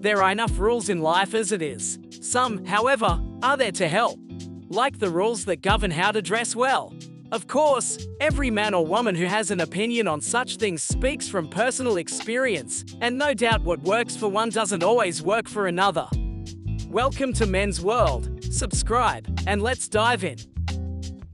There are enough rules in life as it is. Some, however, are there to help. Like the rules that govern how to dress well. Of course, every man or woman who has an opinion on such things speaks from personal experience, and no doubt what works for one doesn't always work for another. Welcome to Men's World. Subscribe, and let's dive in.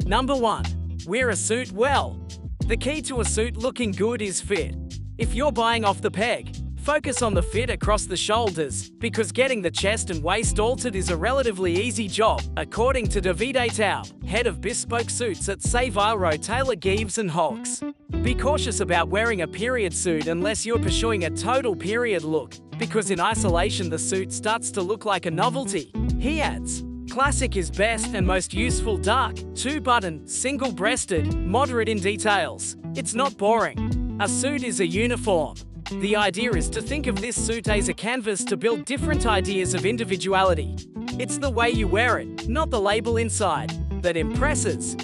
Number 1. Wear a suit well. The key to a suit looking good is fit. If you're buying off the peg, focus on the fit across the shoulders, because getting the chest and waist altered is a relatively easy job, according to Davide Taub, head of bespoke suits at Savile Taylor Gieves and Hawkes. Be cautious about wearing a period suit unless you're pursuing a total period look, because in isolation the suit starts to look like a novelty. He adds, Classic is best and most useful dark, two-button, single-breasted, moderate in details. It's not boring. A suit is a uniform. The idea is to think of this suit as a canvas to build different ideas of individuality. It's the way you wear it, not the label inside, that impresses.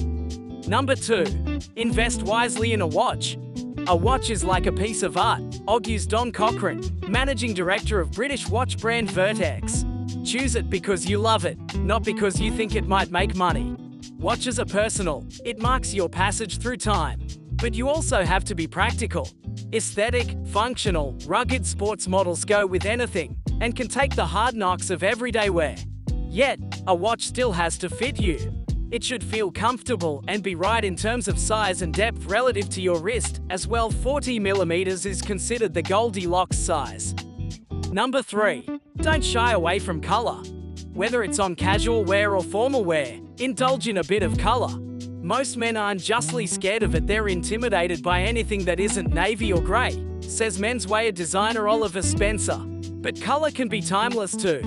Number 2. Invest wisely in a watch. A watch is like a piece of art, argues Don Cochrane, managing director of British watch brand Vertex. Choose it because you love it, not because you think it might make money. Watches are personal, it marks your passage through time. But you also have to be practical. Aesthetic, functional, rugged sports models go with anything and can take the hard knocks of everyday wear. Yet, a watch still has to fit you. It should feel comfortable and be right in terms of size and depth relative to your wrist, as well 40mm is considered the Goldilocks size. Number 3. Don't shy away from colour. Whether it's on casual wear or formal wear, indulge in a bit of colour. Most men are unjustly scared of it, they're intimidated by anything that isn't navy or grey, says menswear designer Oliver Spencer. But colour can be timeless too.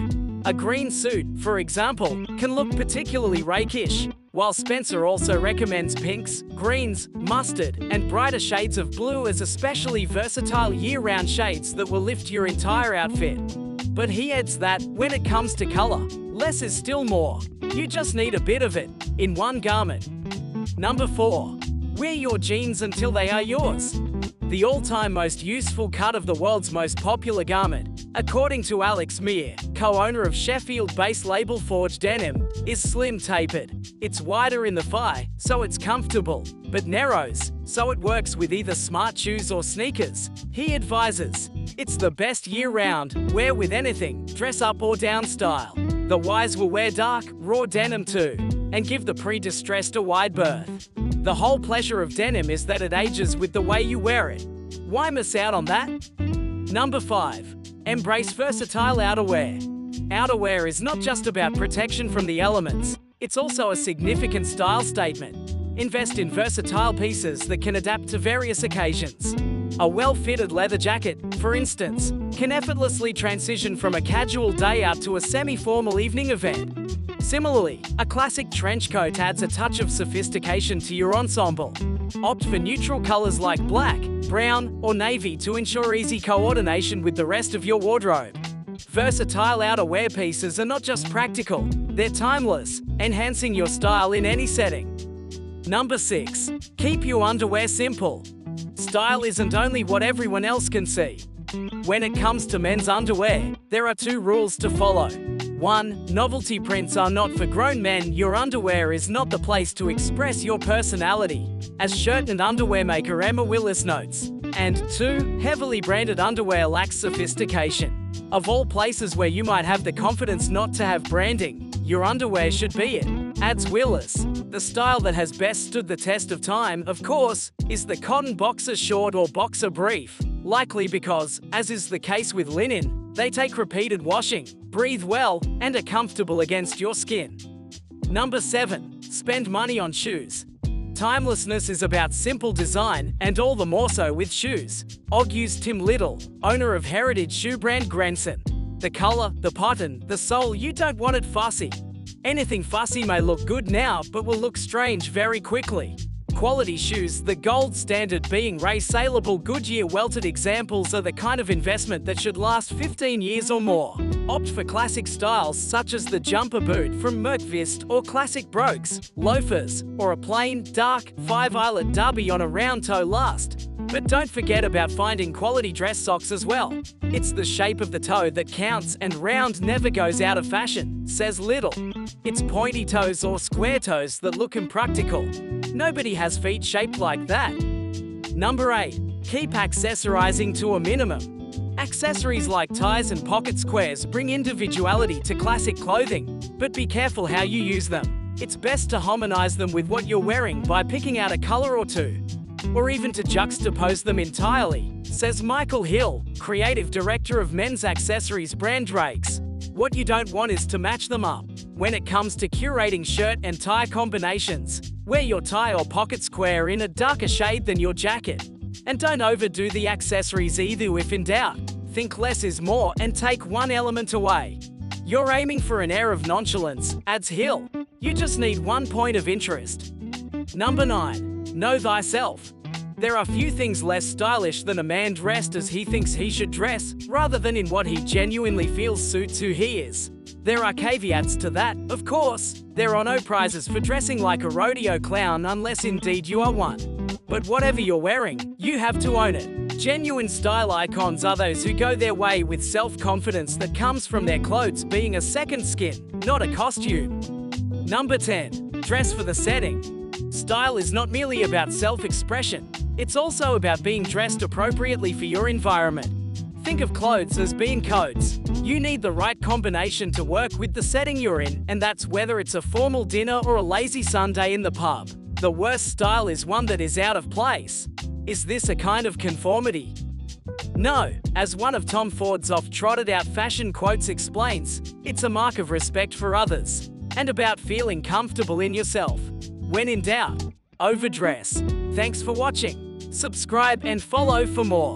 A green suit, for example, can look particularly rakish, while Spencer also recommends pinks, greens, mustard, and brighter shades of blue as especially versatile year-round shades that will lift your entire outfit. But he adds that, when it comes to colour, less is still more. You just need a bit of it, in one garment. Number 4. Wear your jeans until they are yours. The all-time most useful cut of the world's most popular garment, according to Alex Meir, co-owner of Sheffield-based label Forge Denim, is slim tapered. It's wider in the thigh, so it's comfortable, but narrows, so it works with either smart shoes or sneakers. He advises, it's the best year-round, wear with anything, dress up or down style. The wise will wear dark, raw denim too, and give the pre-distressed a wide berth. The whole pleasure of denim is that it ages with the way you wear it. Why miss out on that? Number 5. Embrace versatile outerwear. Outerwear is not just about protection from the elements, it's also a significant style statement. Invest in versatile pieces that can adapt to various occasions. A well-fitted leather jacket, for instance, can effortlessly transition from a casual day out to a semi-formal evening event. Similarly, a classic trench coat adds a touch of sophistication to your ensemble. Opt for neutral colors like black, brown, or navy to ensure easy coordination with the rest of your wardrobe. Versatile outerwear pieces are not just practical, they're timeless, enhancing your style in any setting. Number 6. Keep your underwear simple. Style isn't only what everyone else can see. When it comes to men's underwear, there are two rules to follow. 1. Novelty prints are not for grown men. Your underwear is not the place to express your personality, as shirt and underwear maker Emma Willis notes. And 2. Heavily branded underwear lacks sophistication. Of all places where you might have the confidence not to have branding, your underwear should be it, adds Willis. The style that has best stood the test of time, of course, is the cotton boxer short or boxer brief, likely because, as is the case with linen, they take repeated washing, breathe well, and are comfortable against your skin. Number 7. Spend money on shoes. Timelessness is about simple design, and all the more so with shoes, argues Tim Little, owner of heritage shoe brand Grenson. The color, the pattern, the sole, you don't want it fussy. Anything fussy may look good now, but will look strange very quickly quality shoes, the gold standard being resoleable Goodyear welted examples are the kind of investment that should last 15 years or more. Opt for classic styles such as the jumper boot from Merkvist or classic brogues, loafers, or a plain, dark, five-eyelet derby on a round toe last. But don't forget about finding quality dress socks as well. It's the shape of the toe that counts and round never goes out of fashion, says Little. It's pointy toes or square toes that look impractical. Nobody has feet shaped like that. Number 8. Keep accessorizing to a minimum. Accessories like ties and pocket squares bring individuality to classic clothing, but be careful how you use them. It's best to harmonize them with what you're wearing by picking out a color or two, or even to juxtapose them entirely, says Michael Hill, creative director of men's accessories brand Drake's. What you don't want is to match them up. When it comes to curating shirt and tie combinations, wear your tie or pocket square in a darker shade than your jacket. And don't overdo the accessories either if in doubt. Think less is more and take one element away. You're aiming for an air of nonchalance, adds Hill. You just need one point of interest. Number 9. Know thyself. There are few things less stylish than a man dressed as he thinks he should dress, rather than in what he genuinely feels suits who he is. There are caveats to that, of course. There are no prizes for dressing like a rodeo clown unless indeed you are one. But whatever you're wearing, you have to own it. Genuine style icons are those who go their way with self-confidence that comes from their clothes being a second skin, not a costume. Number 10. Dress for the setting. Style is not merely about self-expression, it's also about being dressed appropriately for your environment. Think of clothes as being codes. You need the right combination to work with the setting you're in, and that's whether it's a formal dinner or a lazy Sunday in the pub. The worst style is one that is out of place. Is this a kind of conformity? No, as one of Tom Ford's oft-trotted out fashion quotes explains, it's a mark of respect for others, and about feeling comfortable in yourself. When in doubt, overdress. Thanks for watching. Subscribe and follow for more.